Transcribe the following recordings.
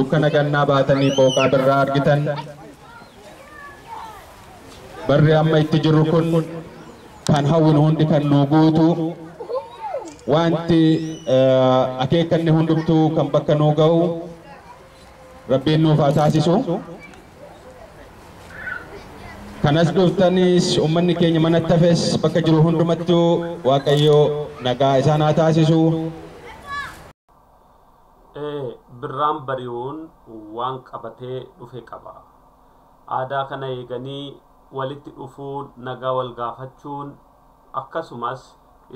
dukkana gannaa baatanii booqaa birraa argitan barri amma itti jirru kun kan hawwinu hundi kan nuu guutu wanti akeekanni hundumtuu kan bakka nuu ga'u rabbiin nuuf haa taasisu. kanas dhuftanis ummanni keenya manatti hafes bakka jiru hundumattuu waaqayyo nagaa isaan haa taasisu. Birraan bari'uun waan qabatee dhufe qaba. Aadaa kana eeganii walitti dhufuun nagaa wal gaafachuun akkasumas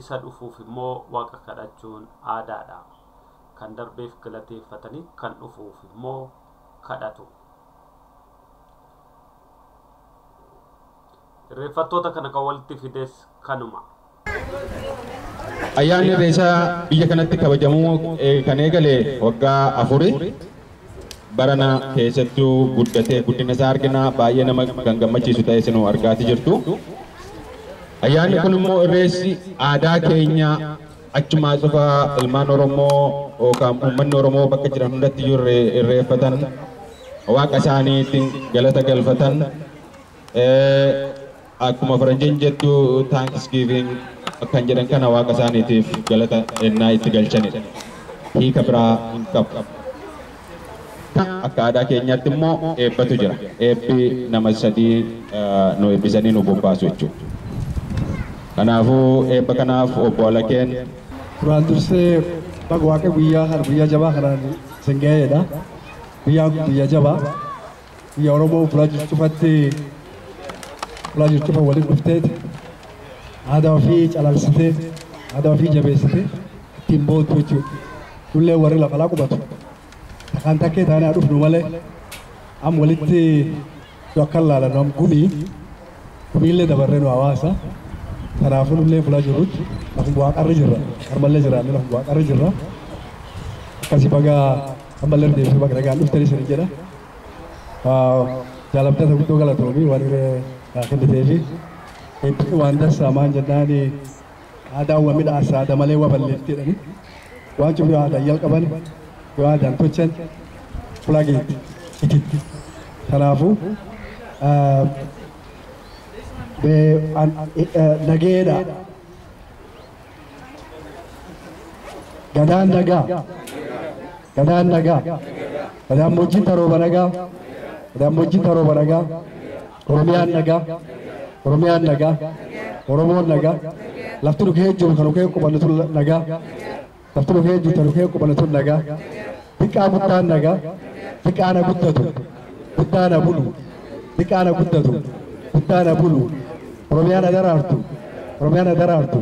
isa dhufuuf immoo waaqa kadhachuun aadaadha. Kan darbeef galateeffatanii kan dhufuuf immoo kadhatu. Irreeffattoota kana kan walitti fides kanuma. Ayyaanni irreechaa biyya kanatti kabajamuu kan eegale waggaa afuri. Barana keessattuu guddatee guddina isaa argina baay'ee nama kan gammachiisu ta'e isinuu argaatii jirtu. Ayyaanni kun immoo irreessi aadaa keenya achumaa cufa ilmaan Oromoo yookaan uummanni Oromoo bakka jiran hundatti irreeffatan waaqa isaaniitiin galata galfatan akkuma faranjiin jettu thanksgiving kan jedhan kana waaqa isaaniitiif galata ennaa itti galchanidha. Hiika biraa hin qabu. Akka aadaa keenyaatti immoo eebbatu jira. Eebbi nama sadii nu eebbisanii nu bobbaasu jechuudha. Kanaafuu eebba kanaaf obbo Alakeen. Duraan dursee baga waaqa guyyaa kana guyyaa jabaa kanaan isin ga'eedha. Guyyaan kun guyyaa jabaa. Guyyaa Oromoo fuula cufatti fuula cufa waliin dhufteeti. Aadaa ofii calaamsitee aadaa ofii jabeessitee ittiin boontu jechuudha. Nullee warri lafa laa qubatu. Kan takkee taanee haa dhufnu malee amma walitti akka ilaalan am gumii gumiillee dabarree nu hawaasa. Kanaafuu nullee fuula jirrutti lafuma waaqarra jirra. Karmallee jiraanne lafuma waaqarra jirra. Akkasii baga ammallee deebisee baga nagaan dhuftanii isin jedha. Jaalamtata guddoo galatoomii waan kenniteefi. Waan dassaa maan jennaani aadaa waa midhaasa aadaa malee waa balleetti jedhani. Waan cufni aadaan jalqaban yoo aadaan tolchan fulageetti ititti. Kanaafuu nageedha. Gadaan nagaa. Gadaan nagaa. Gadaan moojjiin tarooba nagaa. Gadaan moojjiin tarooba nagaa. Oromiyaan nagaa. Oromiyaan nagaa. Oromoon nagaa. Lafti dhukee jiru kan dhukee qubannatu nagaa. Lafti dhukee jiru kan dhukee qubannatu nagaa. Xiqqaa guddaan nagaa. Xiqqaana guddatu. Guddaana bulu. Xiqqaana guddatu. Guddaana bulu. Oromiyaan daraartu. Oromiyaan daraartu.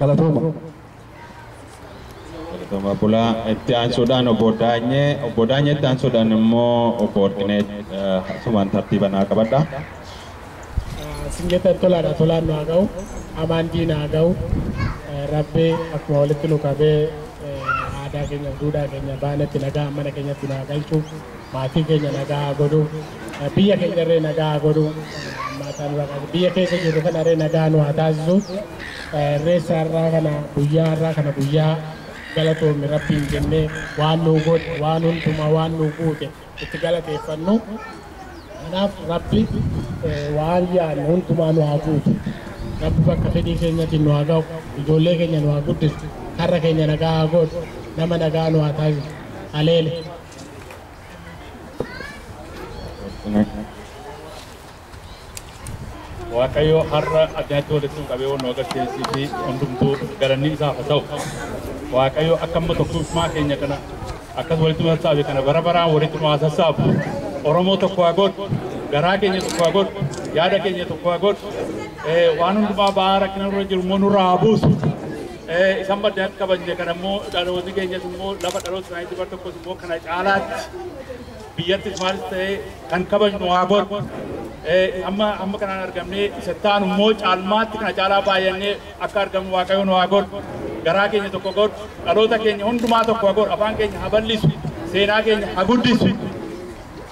Galatooma. Galatooma bulaa itti aansuudhaan obbo Daanyee obbo Daanyee itti aansuudhaan immoo obbo Orqinee asumaan tartiiba naa qabadha. ስንጌጠቶ ላዳቶላን ነው አቀው አማንዲ ነው አቀው ረቤ አኩማ ወልት ነው ቀቤ አዳ ኬኛ ዱዳ ኬኛ ባነት ነጋ አመነ ኬኛት ነው አቀልቹ ማቲ ኬኛ ነጋ ጎዱ ብየ ኬኛሬ ነጋ ጎዱ biyya keessa jirru kanarree nagaa nu haa taasisu reessa har'aa kana guyyaa har'aa kana guyyaa galatoomne rabbiin jennee waan nu godhe waan hundumaa waan nu guute itti galateeffannu isaaf haa ta'u. Waaqayyo akka amma tokkummaa keenya kana akkas walitti nu sassaabe kana bara baraan walitti nu haa sassaabu. Oromoo tokko haa godhu, garaa keenya tokko haa godhu, yaada keenya tokko haa godhu. Waan hundumaa ba'aa rakkina irra jiru immoo nurraa haa buusu. Isaan baddaan kabajne kana immoo dhaloonni keenyas immoo lafa dhaloota isaaniitti bar tokkos immoo kana caalaatti biyyattis maalis ta'ee kan kabajnu haa godhu. Amma amma kanaan argamnee isa taanu immoo caalmaatti kana caalaa baay'annee akka argamu waaqayyo nu haa godhu. Garaa keenya tokko godhu, dhaloota keenya hundumaa tokko haa godhu, afaan keenya haa bal'isu, seenaa keenya haa guddisu.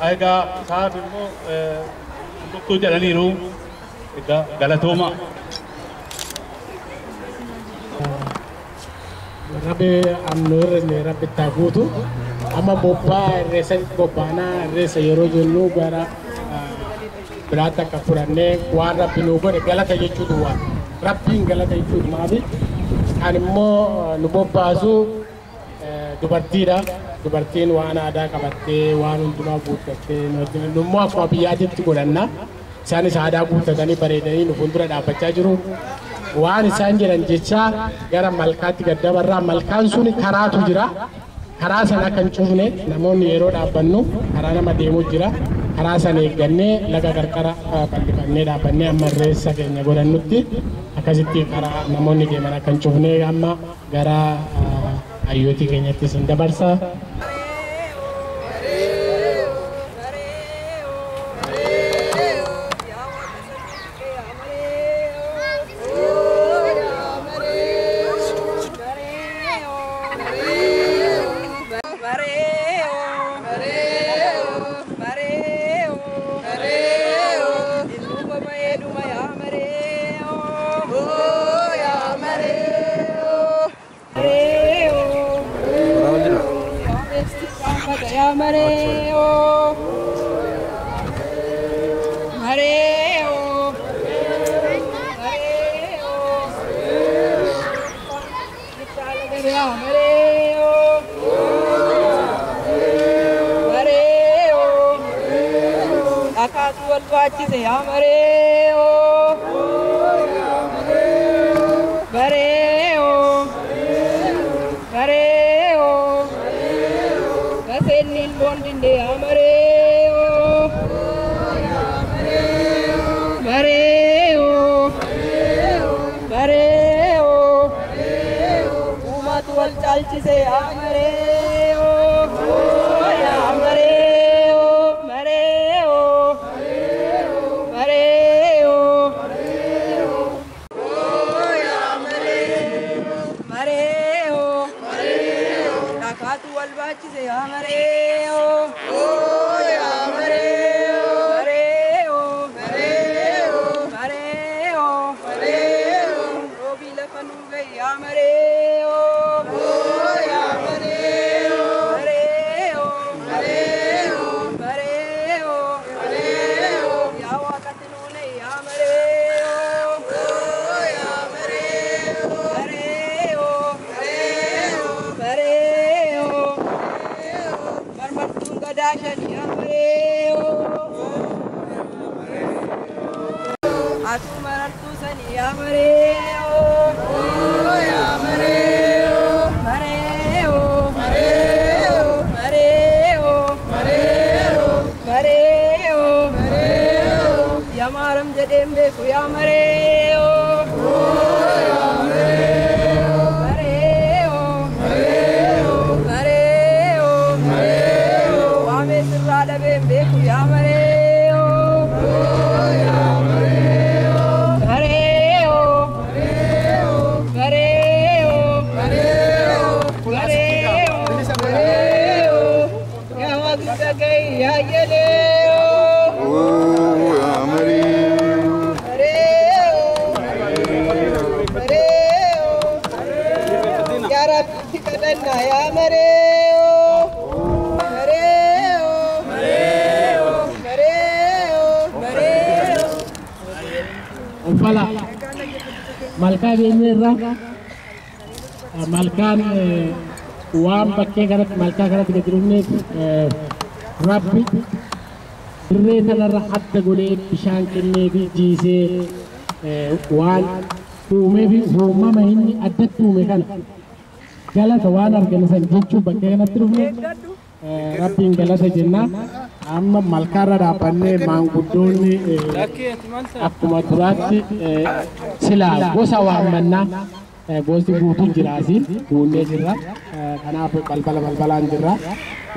आएगा साहब इनको तो जलनी रू इदा गलत हो मां rabbi annore ne rabbi resa bobbana resa yero jollu bara ah, birata ka galata jechuudha Rapping galata jechuudha Animo ah, kan immoo dubartiidha dubartiin waan aadaa qabattee waan hundumaa guuttattee nu immoo akkuma biyyaatitti godhanna isaanis aadaa guuttatanii bareedanii nu fuuldura dhaabbachaa jiru waan isaan jedhan jecha gara malkaatti gaddabarraa malkaan sun karaatu jira. Karaa sana hin cufne namoonni yeroo dhaabbannu karaa nama deemu jira. Karaa sana eeggannee laga qarqara bal'ifannee dhaabbannee amma irreessa keenya godhannutti akkasitti karaa namoonni deeman akka hin cufne amma gara hayyootii keenyattis hin dabarsa. वाची से हमारे Kuya Mare malkaa kanatti gadi dhufneef eh, rabbi dirree kanarra adda godhee bishaan kennee fi jiisee waan uumee fi uumama inni addatti uume kana galata waan argame san jechuun bakkee kanatti dhufne rabbiin galata jenna amma malkaarra dhaabbannee maanguddoonni akkuma duraatti silaa gosa waammannaa eh, gosti guutuun jiraasi guunnee jirra Eh, kanaaf balbala balbalaan jirra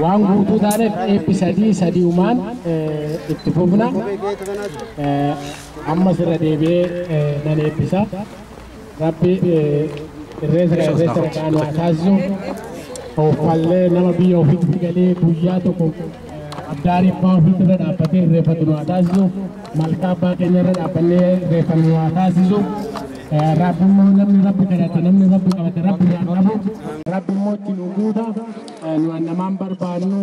waan guutuu taaneef eebbi sadii sadii umaan eh, itti fufna Eh, ammas irra deebi'ee eh, nan eebbisa rabbi eh, irreessa irreessa dhaqaan waa taasisu uffallee nama biyya ofiitti galee guyyaa tokko abdaariif baa ofiitti irra dhaabbatee irreeffatu haa taasisu malkaa abbaa keenya irra dhaabbannee irreeffannu nu haa taasisu rabbi immoo namni rabbi kadhate namni rabbi qabate rabbi haa qabu rabbi immoo itti nu guuta nu namaan barbaannu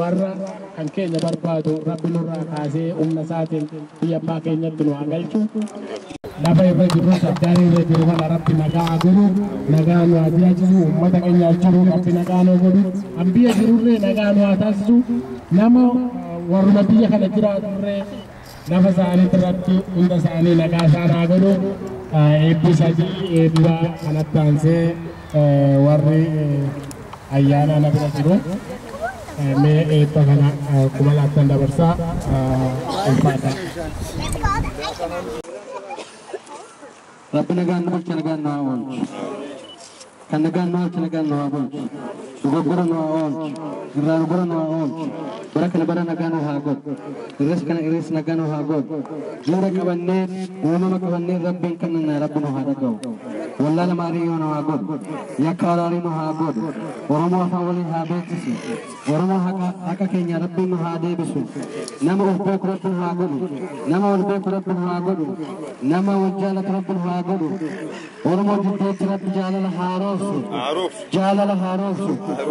warra kan keenya barbaadu rabbi nurraa kaasee humna isaatiin biyya abbaa keenyatti nu haa galchu. Lafa irra jiru saddaan irra jiru kana rabbi nagaa haa godhu nagaa nu haa jiraachisuu uummata keenya jiru rabbi nagaa nu godhu an biyya jirurree nagaa nu haa taasisu nama warruma biyya kana jiraaturree lafa isaaniitti irratti hunda isaanii nagaa isaan haa godhu eebbi sadii eebba kanatti aansee warri ayyaana na bira jiru mee eebba kana kuma laattan dabarsaa ulfaata. Rabbi. Kan nagaan nu oolche nagaan nu haa bulchu. Dogoggora nu haa oolchu. Irraa nu gora nu haa oolchu. Bara kana bara nagaa nu haa godhu. Irrees kana irrees nagaa nu ولا الماريون هاقود يا كارارين هاقود ورمو فولي هابيتس ورمو هكا هكا كينيا ربي مهاديبس نما أفبوك رب هاقود نما أفبوك رب هاقود نما وجالك رب هاقود ورمو جديت رب جالل هاروس جالل هاروس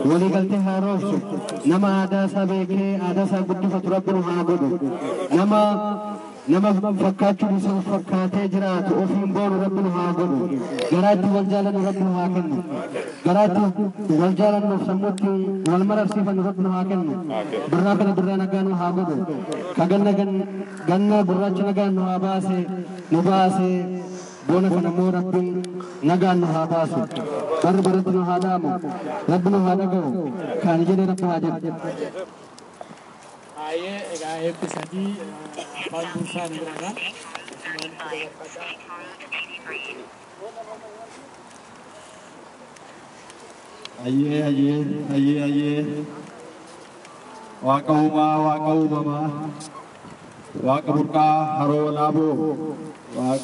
ولي قلتي هاروس نما عداسة بيكي عداسة قدفة رب هاقود نما የመስመም ፈካቹ ቢሰው ፈካቴ ጅራቱ ኦፊን ቦን ረብን ሀገሩ ገራቱ ወልጃለን ረብን ሀገሩ ገራቱ ወልጃለን ሰሙት ወልመረፍ ሲፈን ረብን ሀገሩ ብራ ከነ ብራ ነጋኑ ሀገሩ ከገነገን ገነ ብራች ነጋኑ አባሴ ኑባሴ boona kana immoo rabbiin nagaan nu haa baasu barri barretti nu haa dhaamu rabbi Saya gaya pesagi pan bursa negara. आइए आइए आइए आइए। वाकहुमा वाकहुमा वाकबुका हरो नाबो वाक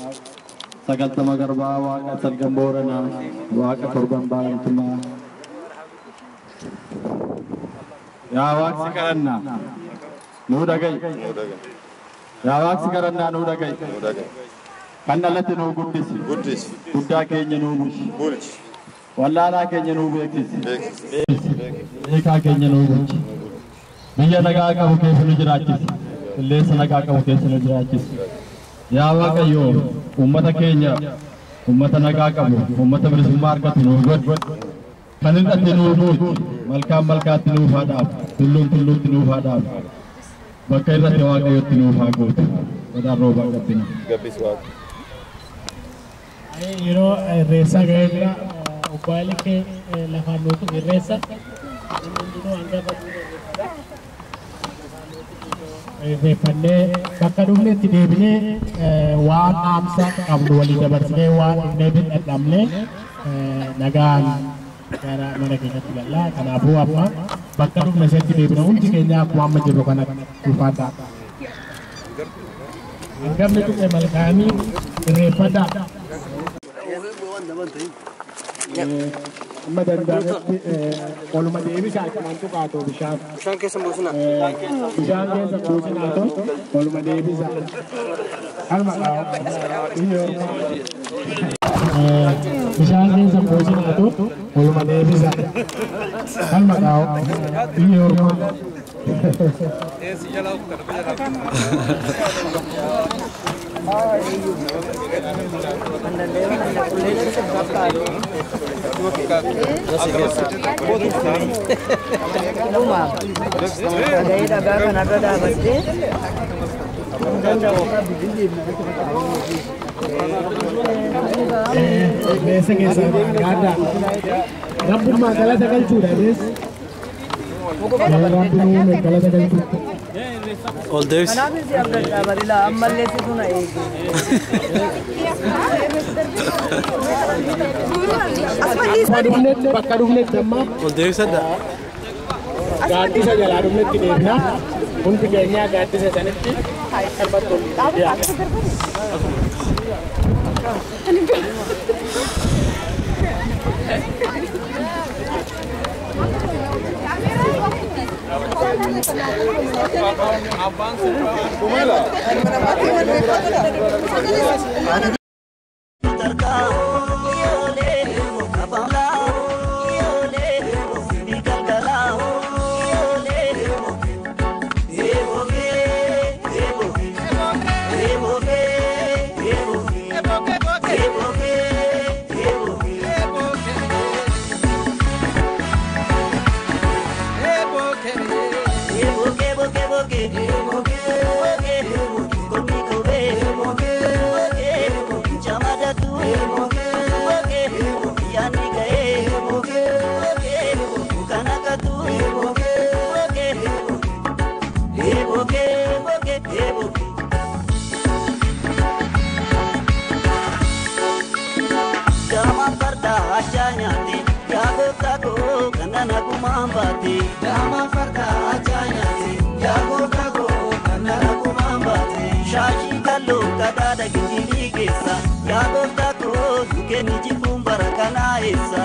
सगतम गर्भा वाक सगंबोरना वाक फुरबंबा अंतमा या वाक सिकरन्ना nuu dhaga'i yaa waaqsi kadhannaa nuu dhaga'i kan dhalate nuu guddisi guddaa keenya nuu bulchi wallaalaa keenya nuu beeksisi beekaa keenya nuu bulchi biyya nagaa qabu keessa nu jiraachisi qilleensa nagaa qabu keessa nu jiraachisi yaa waaqayyo ummata keenya ummata nagaa qabu ummata bilisummaa argatu nuu godhi kan hin dhatte nuu buuti malkaan malkaatti nuuf haa dhaabu tulluun tulluutti nuuf haa dhaabu በከይረት የዋቀዮትን ውሃጎት ወዳሮ ባቀብና ገቢስዋት yeroo irreessaa ga'eerra obbaali kee lafaan nootu irreessa irreeffannee bakka dhufne itti deebinee waan dhaamsa qabnu walii dabarsinee waan dhufnee bitadhamnee nagaan gara mana keenyatti lallaa kanaafuu amma bakka dhufne seetti deebina hundi keenya akkuma amma jirru kana ulfaata. Hangafni tuqe malkaanii irreeffadhaa. amma danda'ametti oluma deebisaa akkanaan tuqaatu bishaan. Bishaan keessa buusina. Bishaan keessa buusinaatu oluma deebisaa. Halma Bishaan keessa buusinaatu oluma deebisaa. Halma qaa'u. Biyyi misalnya sambusin itu belum ada yang bisa kan mbak kau iya Terima kasih. Besa ngesa gada. Rambut mah kalau tegal curah des. Kalau rambut mah kalau tegal curah. All this. Pakai rumit sama. All this ada. Ganti saja lah rumit kita ya. Untuk kayaknya ganti saja nanti. Terbatul. Ya. Ijoollee, yeah. n'igikumbaraka naheza